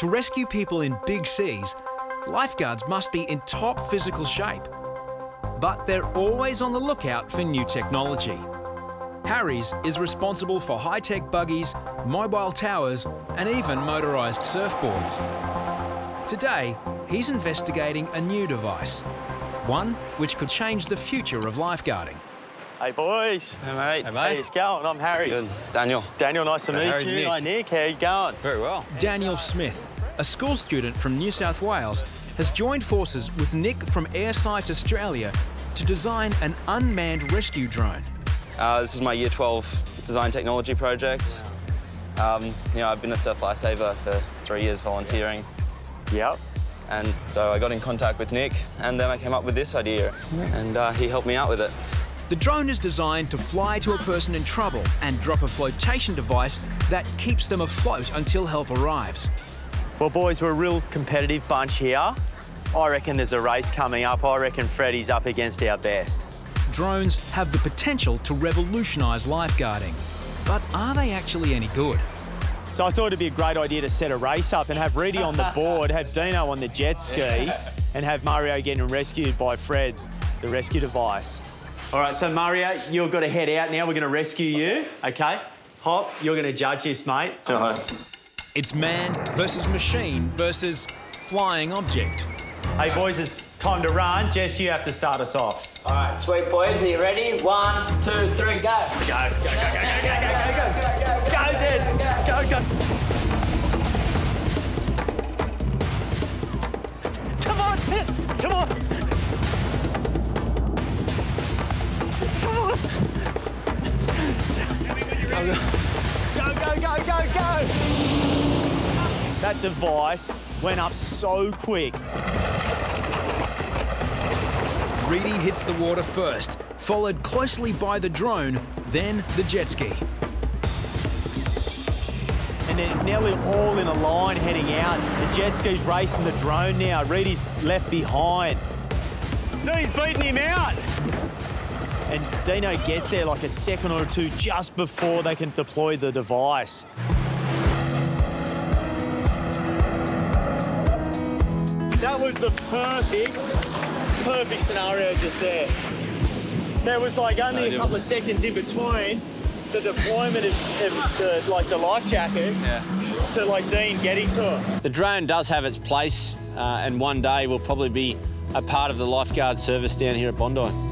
To rescue people in big seas, lifeguards must be in top physical shape. But they're always on the lookout for new technology. Harry's is responsible for high-tech buggies, mobile towers and even motorised surfboards. Today, he's investigating a new device, one which could change the future of lifeguarding. Hey boys. Hey mate. Hey mate. How's it going? I'm Harry. Good. Daniel. Daniel, nice to Hey, meet Harry, you. Nick. Hi Nick, how you going? Very well. Daniel Smith, a school student from New South Wales, has joined forces with Nick from Airsight Australia to design an unmanned rescue drone. Uh, this is my Year 12 design technology project. Um, you know, I've been a surf lifesaver for three years volunteering. Yep. And so I got in contact with Nick, and then I came up with this idea, and uh, he helped me out with it. The drone is designed to fly to a person in trouble and drop a flotation device that keeps them afloat until help arrives. Well, boys, we're a real competitive bunch here. I reckon there's a race coming up. I reckon Freddie's up against our best. Drones have the potential to revolutionise lifeguarding. But are they actually any good? So I thought it'd be a great idea to set a race up and have Reidy on the board, have Dino on the jet ski, and have Mario getting rescued by Fred, the rescue device. All right, so Mario, you've got to head out now. We're going to rescue you, okay? Hop, you're going to judge this, mate. It's man versus machine versus flying object. Hey, boys, it's time to run. Jess, you have to start us off. All right, sweet boys, are you ready? One, two, three, go. Go, go, Go, go, go, go. That device went up so quick. Reidy hits the water first, followed closely by the drone, then the jet ski. And they're nearly all in a line heading out. The jet ski's racing the drone now. Reidy's left behind. Dean's beating him out. And Dino gets there like a second or two just before they can deploy the device. That was the perfect, perfect scenario just there. There was like only a couple of seconds in between the deployment of, of the, like the life jacket to like Dean getting to it. The drone does have its place, uh, and one day will probably be a part of the lifeguard service down here at Bondi.